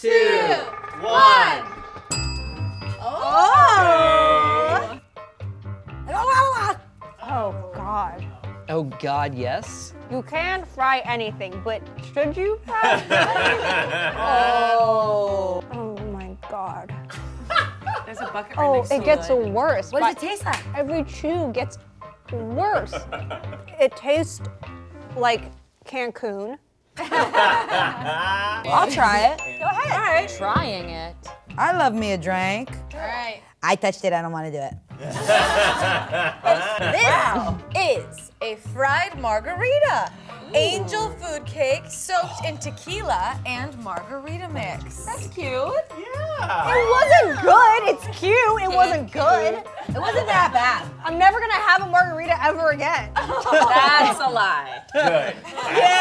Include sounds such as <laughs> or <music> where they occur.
two, one. Oh. Oh God. Oh God, yes. You can fry anything, but should you fry? <laughs> Oh. oh. oh my God. There's a bucket right Oh, next it gets you. worse. What does it taste like? Every chew gets worse. <laughs> it tastes like Cancun. <laughs> I'll try it. Go ahead. All right. Trying it. I love me a drink. All right. I touched it. I don't want to do it. <laughs> This is a fried margarita. Angel food cake soaked in tequila and margarita mix. That's cute. Yeah. It wasn't good. It's cute. It wasn't good. It wasn't that bad. I'm never gonna have a margarita ever again. <laughs> That's a lie. Good. Yeah,